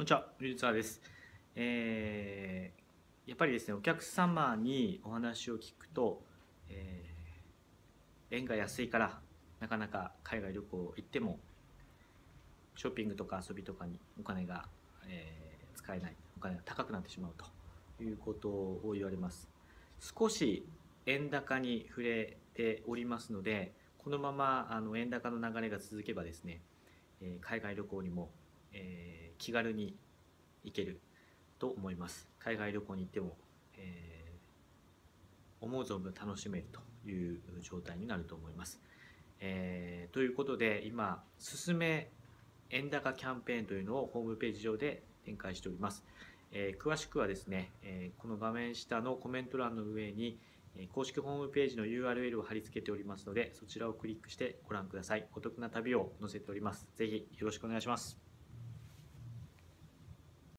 こんにちは、ゆずです。えー、やっぱりですね、お客様にお話を聞くと、えー、円が安いからなかなか海外旅行行ってもショッピングとか遊びとかにお金が、えー、使えない、お金が高くなってしまうということを言われます。少し円高に触れておりますので、このままあの円高の流れが続けばですね、え、海外旅行にもえー、気軽に行けると思います。海外旅行に行っても、えー、思う存分楽しめるという状態になると思います、えー、ということで今すすめ円高キャンペーンというのをホームページ上で展開しております、え詳しくはですね、えこの画面下のコメント欄の上に公式ホームページの URL を貼り付けておりますのでそちらをクリックしてご覧ください。お得な旅を載せております。ぜひよろしくお願いします。